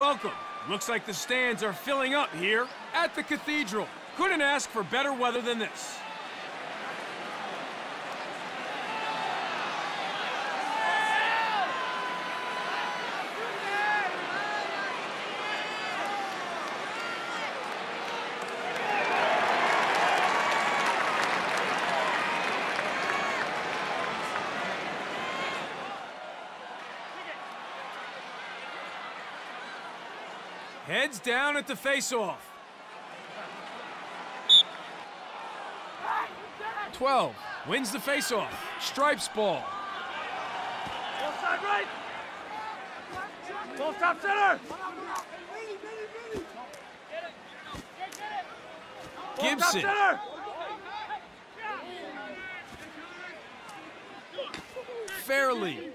Welcome. Looks like the stands are filling up here at the Cathedral. Couldn't ask for better weather than this. Heads down at the face-off. 12 wins the face-off. Stripes ball. Ball side right. Ball top center. Gibson. center. Fairly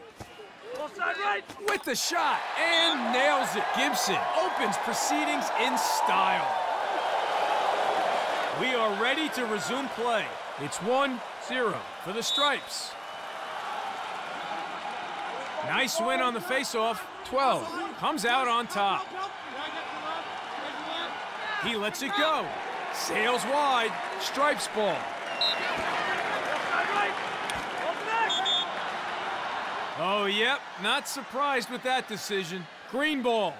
With the shot and nails it. Gibson opens proceedings in style. We are ready to resume play. It's 1-0 for the Stripes. Nice win on the faceoff. 12 comes out on top. He lets it go. Sails wide. Stripes. Ball side right. Ball connect. Oh, yep. Not surprised with that decision. Green ball.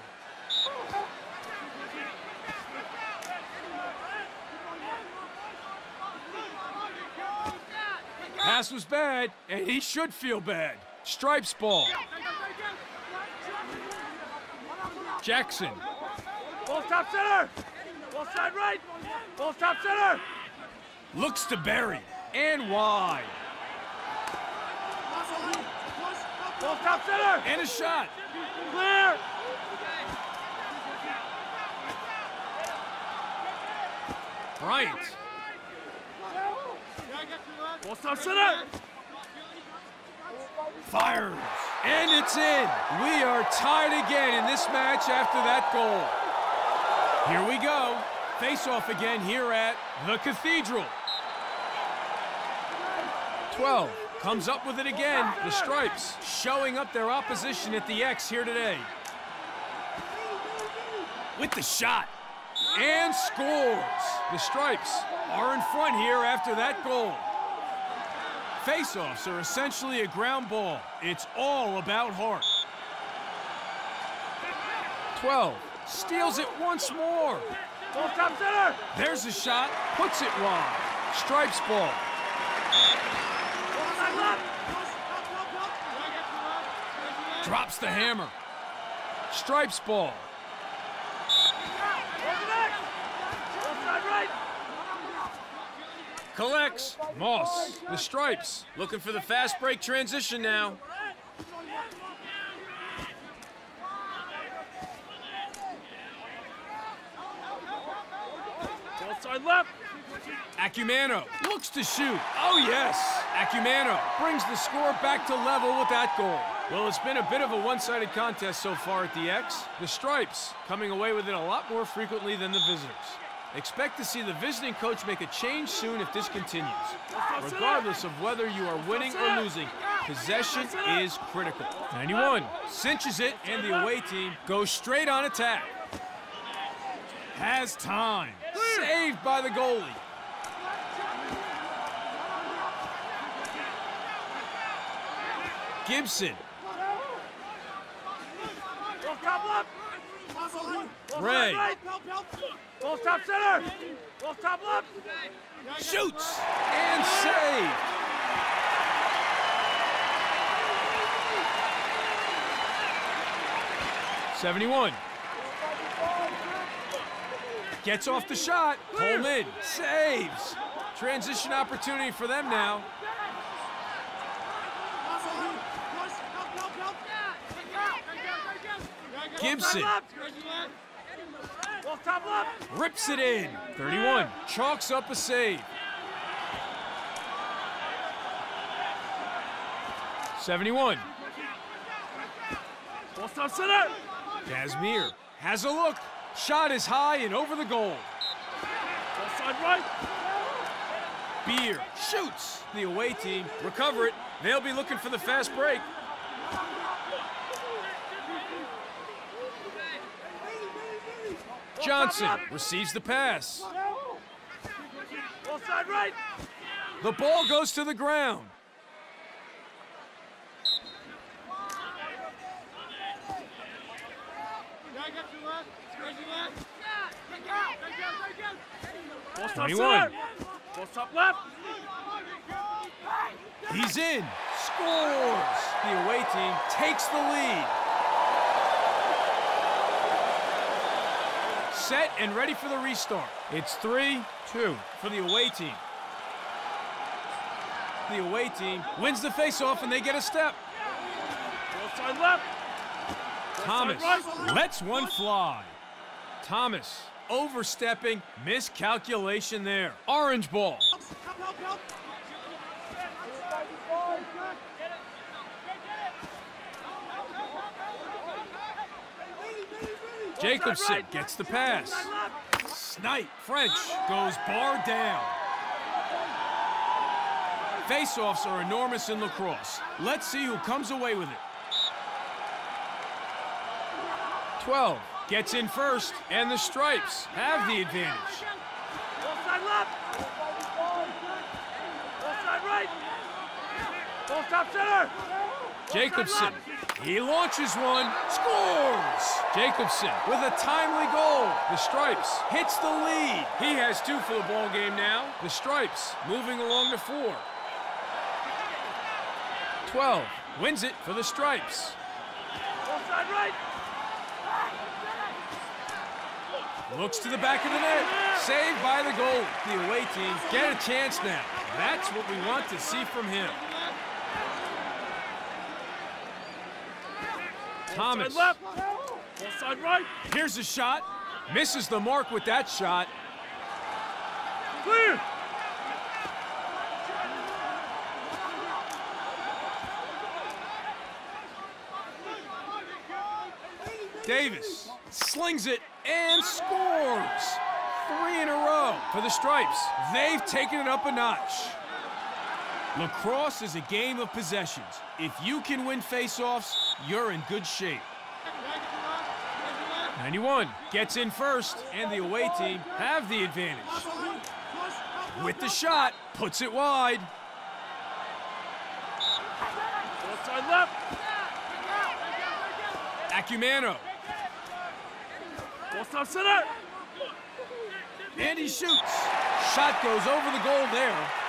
Pass was bad, and he should feel bad. Stripes ball. Jackson. Ball top center. Ball side right. Ball top center. Looks to bury. And wide. Ball top center. And a shot. Clear. Bryant. Ball top center. Fires. And it's in. We are tied again in this match after that goal. Here we go. Face off again here at the Cathedral. 12 comes up with it again. The Stripes showing up their opposition at the X here today. With the shot. And scores. The Stripes are in front here after that goal. Face-offs are essentially a ground ball. It's all about heart. 12 steals it once more. There's a shot, puts it wide. Stripes ball. Ball side left. Drops the hammer. Stripes ball. Ball connect. Ball side right. Collects. Moss. The Stripes. Looking for the fast break transition now. Ball side left. Acumano looks to shoot. Oh, yes. Acumano brings the score back to level with that goal. Well, it's been a bit of a one-sided contest so far at the X. The Stripes coming away with it a lot more frequently than the visitors. Expect to see the visiting coach make a change soon if this continues. Regardless of whether you are winning or losing, possession is critical. 91 cinches it, and the away team goes straight on attack. Has time. Saved by the goalie. Gibson. Ball top left. Ball Ray. Ball top center. Ball top left. Shoots. And saved. Seventy-one. Gets off the shot. Coleman saves. Transition opportunity for them now. Gibson Side left. Ball top left. rips it in. 31 chalks up a save. 71. Ball top center. Casimir has a look. Shot is high and over the goal. Beer shoots. The away team recover it. They'll be looking for the fast break. Johnson receives the pass. Ball side right. The ball goes to the ground. 21. center. Ball stop left. He's in. Scores. The away team takes the lead. Set and ready for the restart. It's 3 2 for the away team. The away team wins the faceoff and they get a step. Side left. Thomas lets one fly. Thomas overstepping, miscalculation there. Orange ball. Jacobson gets the pass. Snipe. French goes bar down. Face-offs are enormous in lacrosse. Let's see who comes away with it. 12 gets in first, and the Stripes have the advantage. Left. Right. Center. Jacobson, he launches one, scores! Jacobson with a timely goal. The Stripes hits the lead. He has two for the ball game now. The Stripes moving along to four. 12 wins it for the Stripes. Right. Looks to the back of the net. Saved by the goal. The away team get a chance now. That's what we want to see from him. Thomas. Side left. Side right. Here's a shot. Misses the mark with that shot. Clear. Davis slings it and scores. Three in a row for the Stripes. They've taken it up a notch. Lacrosse is a game of possessions. If you can win faceoffs, you're in good shape. 91 gets in first, and the away team have the advantage. With the shot, puts it wide. Left. Acumano, center. and he shoots. Shot goes over the goal there.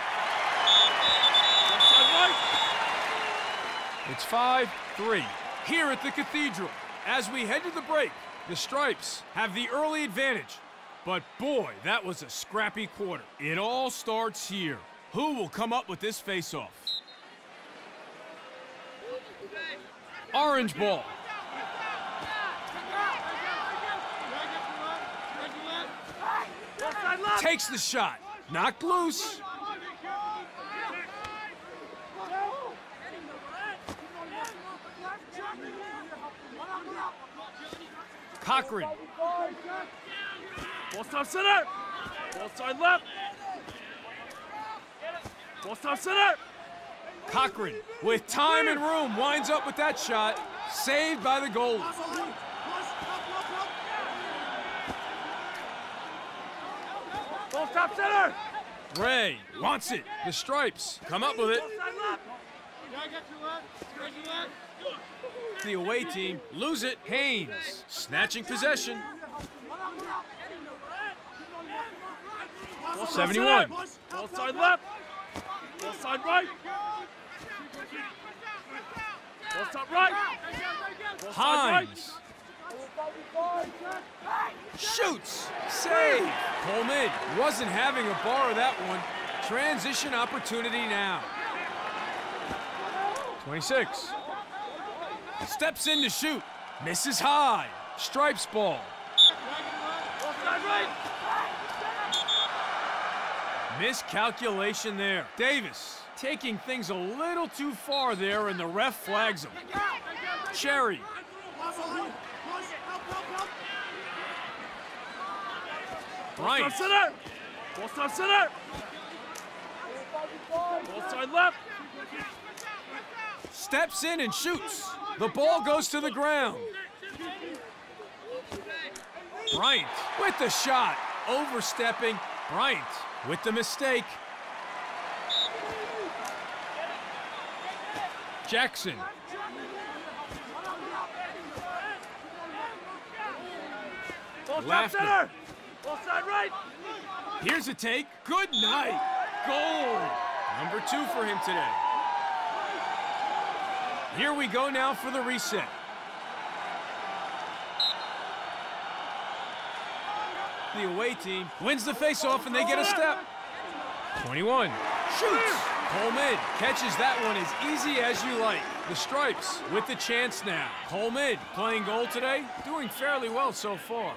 It's 5 3 here at the Cathedral. As we head to the break, the Stripes have the early advantage. But boy, that was a scrappy quarter. It all starts here. Who will come up with this faceoff? Orange ball. Takes the shot. Knocked loose. Cochran. Ball stop center. Ball side left. Ball stop center. Cochran, with time and room, winds up with that shot. Saved by the goalie. Ball stop center. Ray wants it. The Stripes come up with it. Ball side left. The away team lose it. Haynes snatching possession. 71. center. Ball side left. Ball side right. Right. Ball side right. Hines shoots. Save. Coleman wasn't having a bar of that one. Transition opportunity now. 26. Steps in to shoot. Misses high. Stripes ball. Miscalculation there. Davis taking things a little too far there, and the ref flags him. Cherry. Bryant. Ball stop center. Ball side left. Steps in and shoots. The ball goes to the ground. Bryant with the shot. Overstepping. Bryant with the mistake. Jackson. Full stop Left it. center. Full side right. Here's a take. Good night. Goal. Number two for him today. Here we go now for the reset. The away team wins the faceoff and they get a step. 21. Shoots. Coleman catches that one as easy as you like. The Stripes with the chance now. Coleman playing goal today, doing fairly well so far.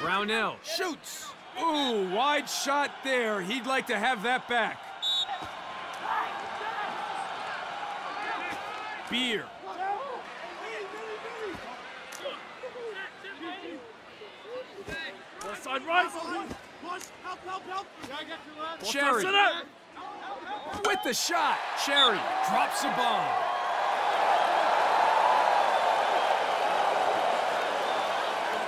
Brownell shoots. Ooh, wide shot there. He'd like to have that back. Beer. Full side right. Push. Help, help, help. Cherry with the shot. Cherry drops a bomb.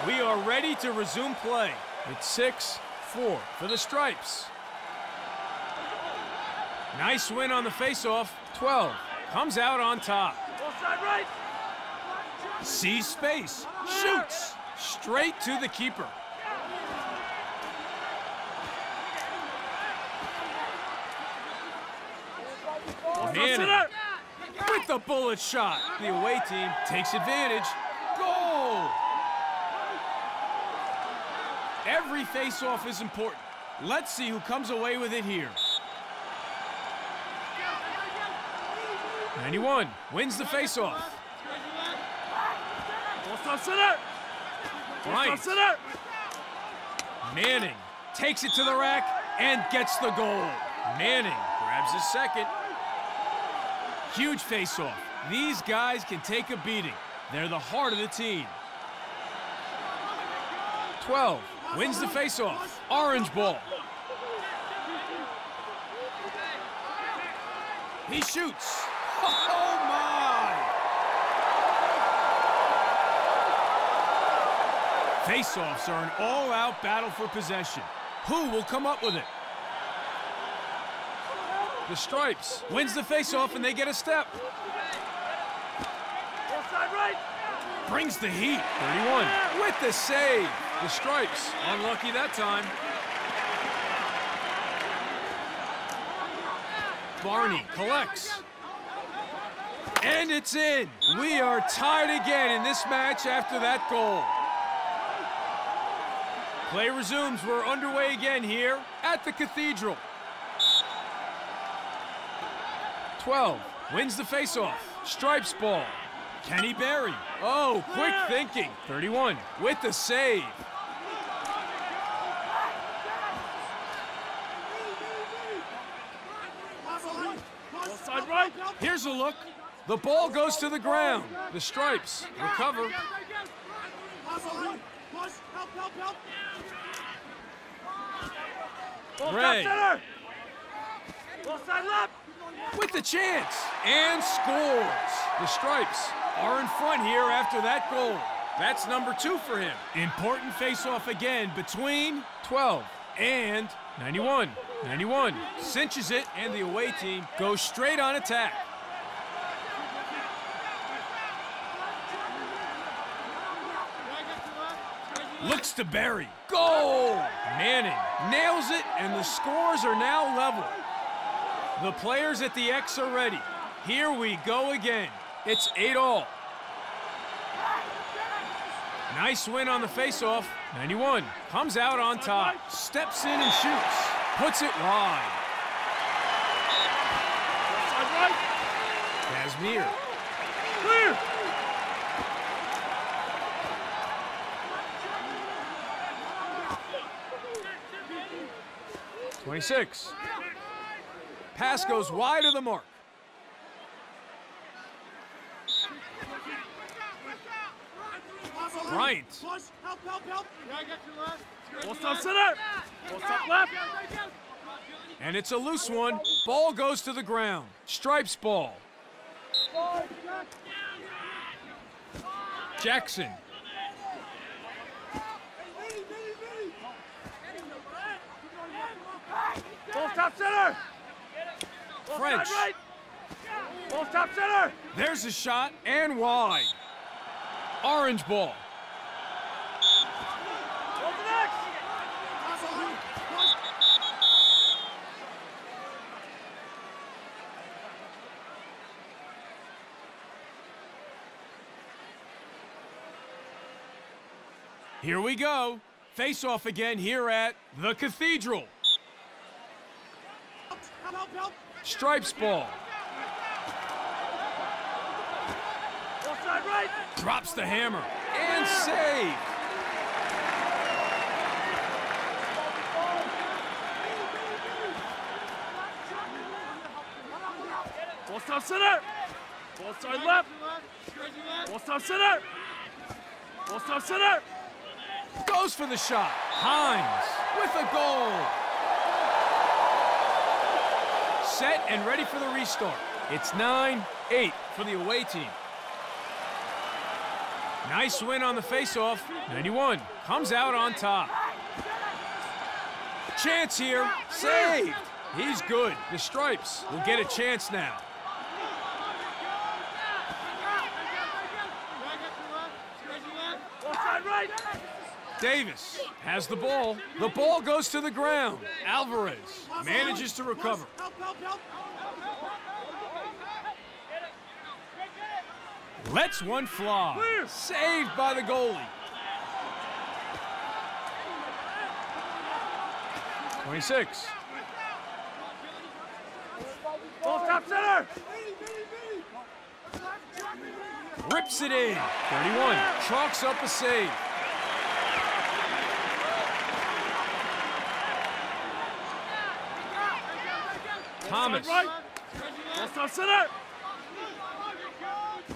We are ready to resume play. It's 6 4 for the Stripes. Nice win on the faceoff. 12 comes out on top. Right. Sees space. Shoots straight to the keeper. Manning. with the bullet shot. The away team takes advantage. Goal! Every face-off is important. Let's see who comes away with it here. 91 wins the face-off. Bryant. Manning takes it to the rack and gets the goal. Manning grabs his second. Huge face-off. These guys can take a beating. They're the heart of the team. 12 wins the face-off. Orange ball. He shoots. Oh my! Face-offs are an all-out battle for possession. Who will come up with it? The Stripes wins the face-off and they get a step. Side right. Brings the heat. 31 with the save. The Stripes unlucky that time. Barney collects. And it's in. We are tied again in this match after that goal. Play resumes. We're underway again here at the Cathedral. 12 wins the faceoff. Stripes ball. Kenny Barry. Oh, quick thinking. 31 with the save. Full side right. Here's a look. The ball goes to the ground. The Stripes recover. Ray. with the chance and scores. The Stripes are in front here after that goal. That's number two for him. Important face-off again between 12 and 91. 91 cinches it, and the away team goes straight on attack. Looks to Barry. Goal! Manning nails it, and the scores are now level. The players at the X are ready. Here we go again. It's 8 all. Nice win on the faceoff. 91 comes out on top, steps in and shoots, puts it wide. Casimir Clear. Twenty-six. Pass goes wide of the mark. Bryant Help, help, help. Full stop center. Full stop left. And it's a loose one. Ball goes to the ground. Stripes ball. Jackson. Full stop center. French. right. Full stop center. There's a shot and wide. Orange ball. Go to next. Here we go. Face off again here at the Cathedral. Stripes ball. Full side right. Drops the hammer. And save. Full stop center. Full side left. Full stop center. Full stop center. Goes for the shot. Hines with a goal. Set and ready for the restart. It's 9-8 for the away team. Nice win on the faceoff. 91 comes out on top. Chance here. Saved. He's good. The Stripes will get a chance now. Davis has the ball. The ball goes to the ground. Alvarez manages to recover. Lets one fly. Clear. Saved by the goalie. 26. Full stop center. Rips it in. 31. Chalks up a save. Thomas Side right. Full stop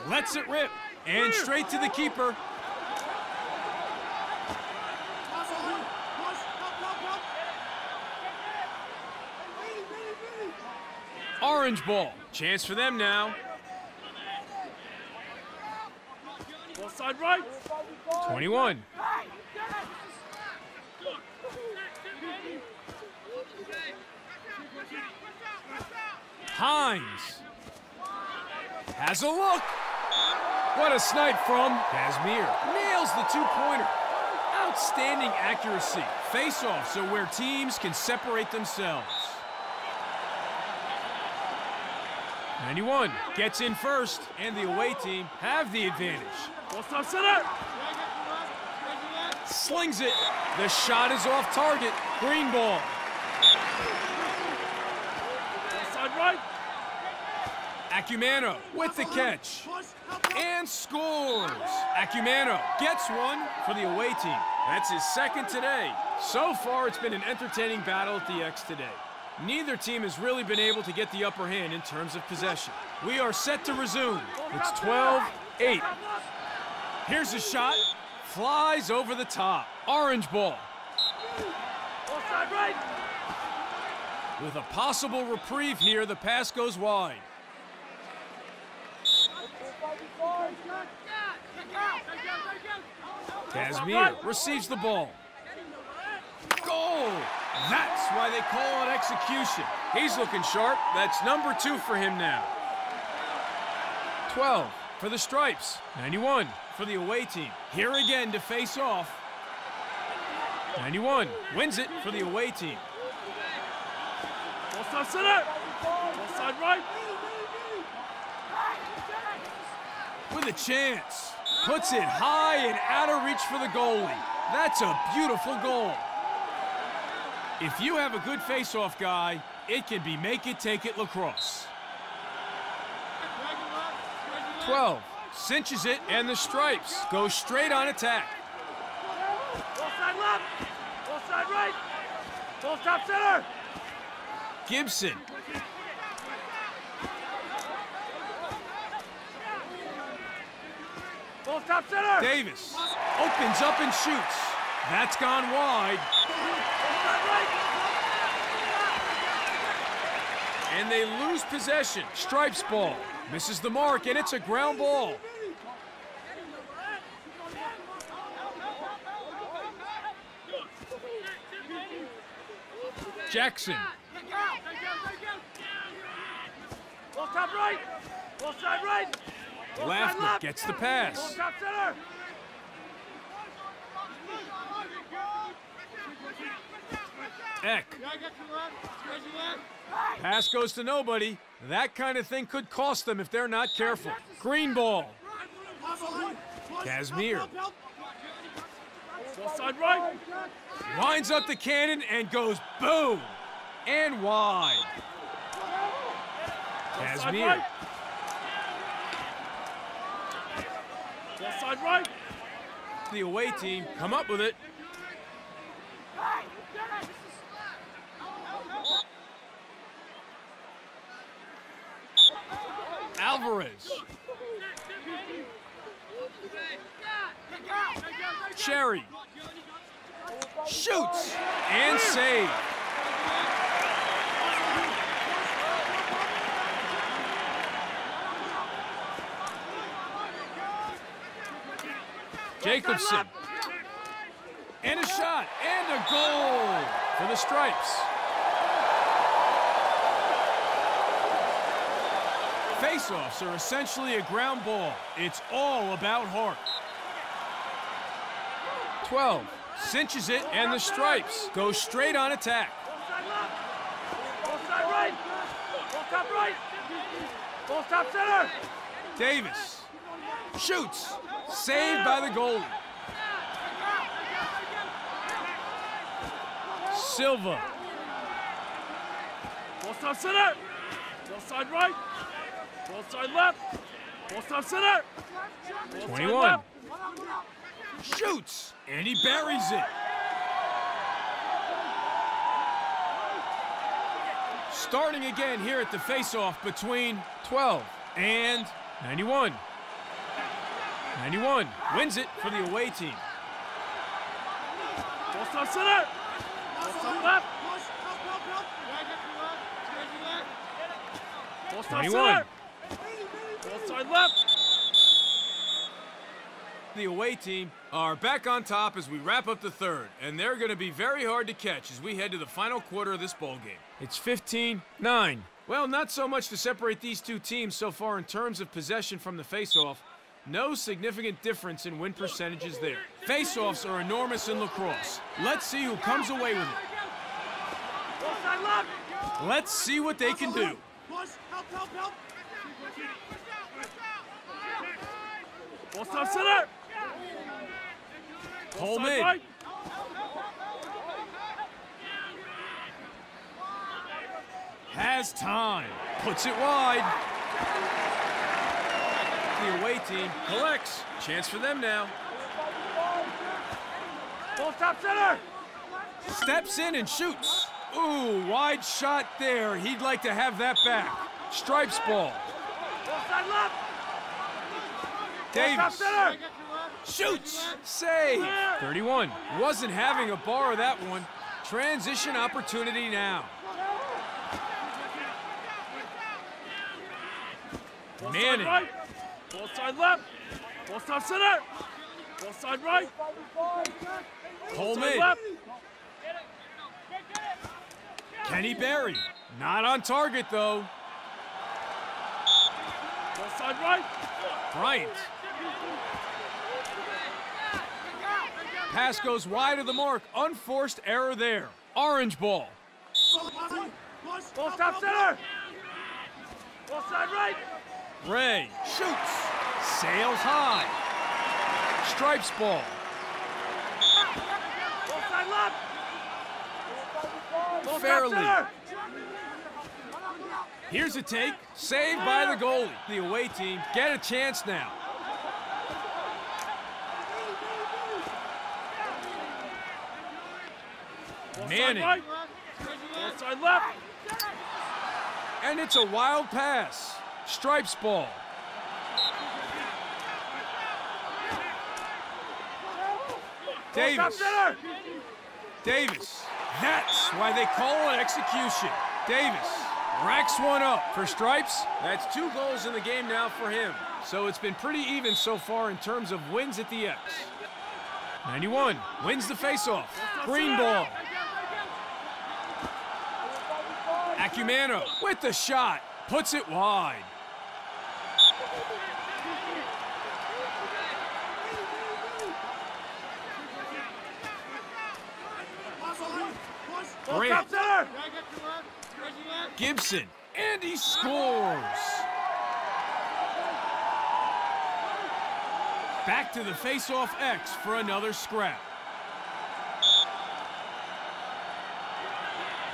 lets it rip. And straight to the keeper. Orange ball. Chance for them now. Side right. 21. Hines has a look. What a snipe from Kazmir. Nails the two-pointer. Outstanding accuracy. Face-offs are where teams can separate themselves. 91 gets in first, and the away team have the advantage. Slings it. The shot is off target. Green ball. Full side right. Acumano with the catch. And scores. Acumano gets one for the away team. That's his second today. So far, it's been an entertaining battle at the X today. Neither team has really been able to get the upper hand in terms of possession. We are set to resume. It's 12-8. Here's a shot. Flies over the top. Orange ball. Full side right. With a possible reprieve here, the pass goes wide. Casimir receives the ball. Goal! That's why they call it execution. He's looking sharp. That's number two for him now. 12 for the Stripes. 91 for the away team. Here again to face off. 91 wins it for the away team. Center. Full side right. with a chance. Puts it high and out of reach for the goalie. That's a beautiful goal. If you have a good face-off guy, it can be make it, take it lacrosse. 12, cinches it, and the stripes go straight on attack. Full side left. Full side right. Full stop center. Gibson stop center. Davis opens up and shoots. That's gone wide, Full side right. and they lose possession. Stripes ball misses the mark, and it's a ground ball. Jackson top right. Ball side right. Left. gets the pass. Eck. Pass goes to nobody. That kind of thing could cost them if they're not careful. Green ball. Ball side right. winds up the cannon and goes boom and wide. Casimir right. Ball side right. the away team come up with it. Alvarez. Cherry. Shoots and save. Jacobson. And a shot and a goal for the Stripes. Faceoffs are essentially a ground ball. It's all about heart. 12 cinches it, and the Stripes go straight on attack. Davis shoots, saved by the goalie. Silva Ball top center. Ball side right. Ball side left. Ball top center. Ball 21. shoots, and he buries it. Starting again here at the faceoff between 12 and 91. 91 wins it for the away team. Ball top center. Ball top left. Ball top 21. center. Ball side left. The away team are back on top as we wrap up the third, and they're going to be very hard to catch as we head to the final quarter of this ball game. It's 15-9. Well, not so much to separate these two teams so far in terms of possession from the faceoff. No significant difference in win percentages there. Faceoffs are enormous in lacrosse. Let's see who comes away with it. Let's see what they can do. Coleman has time. Puts it wide. The away team collects. Chance for them now. Ball top center. Steps in and shoots. Ooh, wide shot there. He'd like to have that back. Stripes ball. Ball side left. Ball top Davis shoots. Save. 31. Wasn't having a bar of that one. Transition opportunity now. Manning. Side. Ball side left. Ball top center. Ball side right. Ball side Coleman. left. Kenny Berry. Not on target though. Ball side right. Bryant. Pass goes wide of the mark. Unforced error there. Orange ball. Ball top center. Ball side right. Ray shoots. Sails high. Stripes ball. Ball side left. Ball Fairly. Here's a take. Saved by the goalie. The away team get a chance now. Manning. right. Left. And it's a wild pass. Stripes ball. Davis. Davis. That's why they call it execution. Davis racks one up for Stripes. That's two goals in the game now for him. So it's been pretty even so far in terms of wins at the X. 91 wins the faceoff. Green ball. Acumano with the shot. Puts it wide. Grant. Gibson. And he scores. Back to the face-off X for another scrap.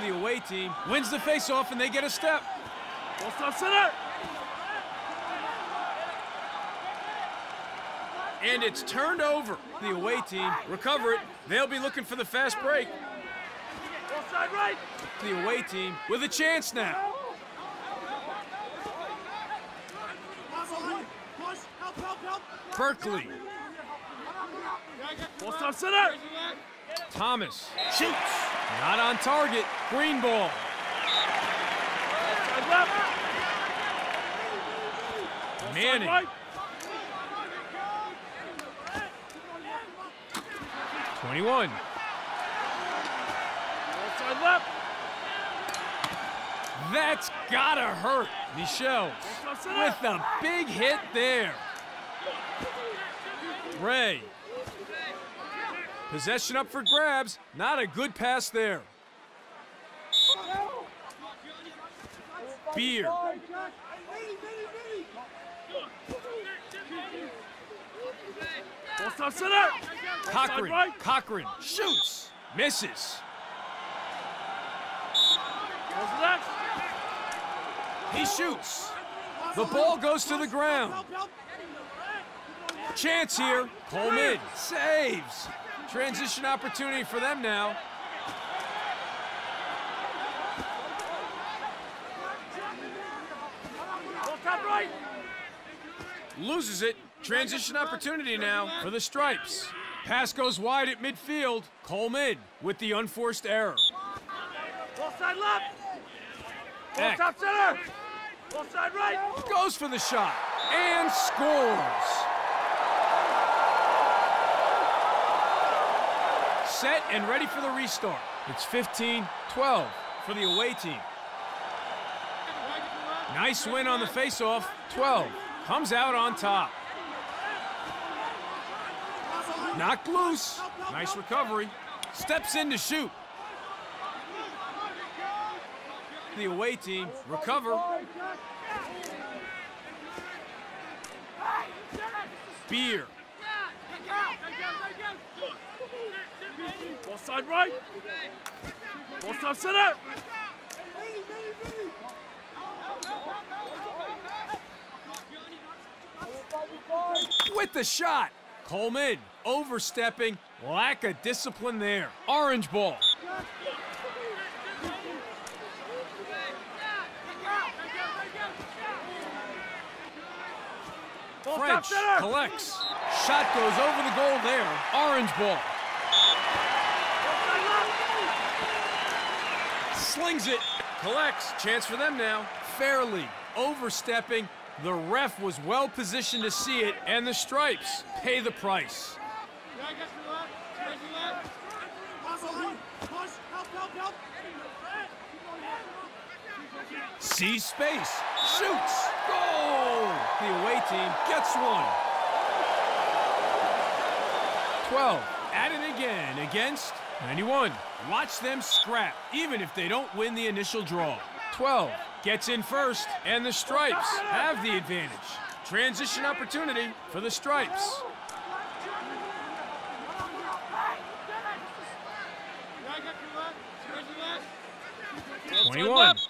The away team wins the face-off and they get a step. Ball top center. And it's turned over. The away team recover it. They'll be looking for the fast break. Side right. The away team with a chance now. Berkeley. Ball top center. Thomas shoots. Not on target. Green ball. Side left. Ball side Manning. right. 21. Ball side left. That's gotta hurt. Michelle Ball top center. with a big hit there. Ray. Possession up for grabs. Not a good pass there. Beer. Ball top center. Ball side Cochran. Cochran shoots. Misses. He shoots. The ball goes to the ground. Chance here. Coleman saves. Transition opportunity for them now. Ball top right. Loses it. Transition opportunity now for the Stripes. Pass goes wide at midfield. Coleman with the unforced error. Ball side left. Ball top center. Ball side right. Goes for the shot and scores. Set and ready for the restart. It's 15 12 for the away team. Nice win on the faceoff. 12 comes out on top. Knocked loose. Nice recovery. Steps in to shoot. The away team recover. Beer. Ball side right. Ball top center. with the shot. Coleman overstepping, lack of discipline there. Orange ball. French collects. Shot goes over the goal there. Orange ball. Ball side left. Slings it. Collects. Chance for them now. Fairly overstepping. The ref was well positioned to see it, and the stripes pay the price. See space. Shoots. The away team gets one. 12. At it again against 91. Watch them scrap, even if they don't win the initial draw. 12. Gets in first, and the Stripes have the advantage. Transition opportunity for the Stripes. 21. left.